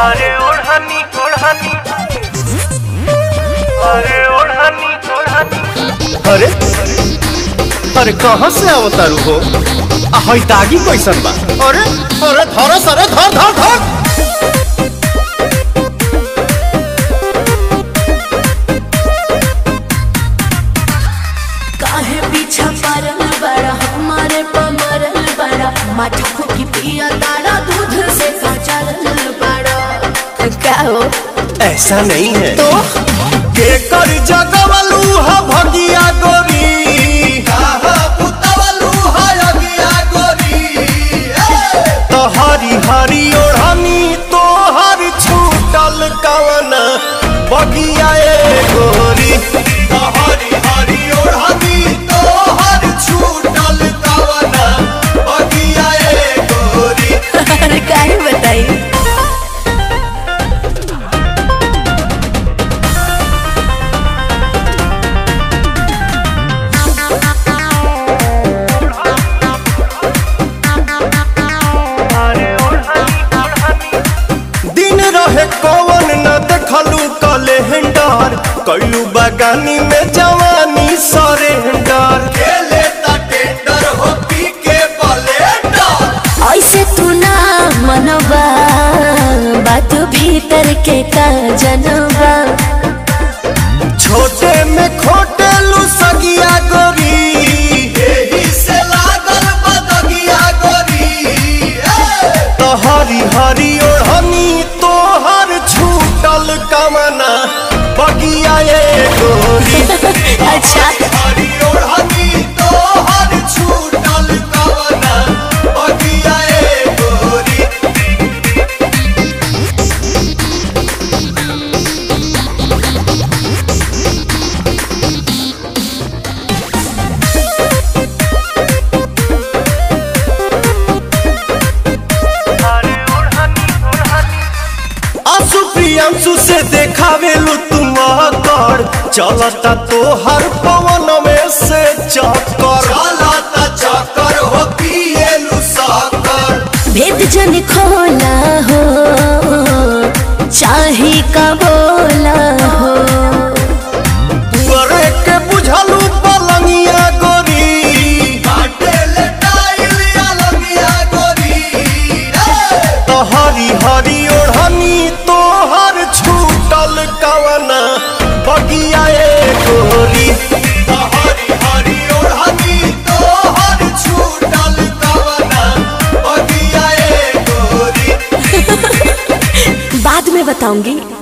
अरे ओढ़नी ओढ़नी अरे ओढ़नी ओढ़नी अरे अरे कहाँ से अवतारू हो? हई दागी कैसन बा? अरे अरे धर सरे धर धर धर। काहे पीछा परल बड़ा हमारे पमरल बड़ा। माथा फूकी पिया तारा दूध से। हो। ऐसा नहीं है। तो? के कर जगवलू हा भगिया गोरी। रहे कौन न देखलू कैलेंडर। कैलू बगानी में जवानी सरेंडर। खेले टेंडर हो पी के बलेंडर। ऐसे तू ना मनवा बात भीतर के का जनवा। आँसू से देखावे लू तुम कर चलता तो हर पवन में से चक्कर। चलता चक्कर हो पिएलू साकर। भेद जन खोला हो, चाहे का बोला हो। बताऊँगी।